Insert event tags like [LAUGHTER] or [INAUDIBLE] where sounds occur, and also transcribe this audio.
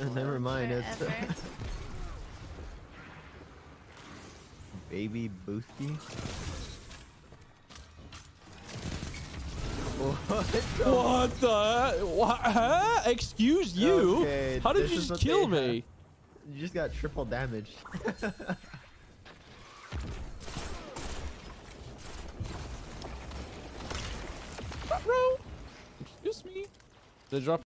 Uh, never mind. It's [LAUGHS] baby boosty. [LAUGHS] What? the- What the? What? Huh? Excuse you? Okay, How did you just kill me? me? You just got triple damage. Bro, [LAUGHS] excuse me. The drop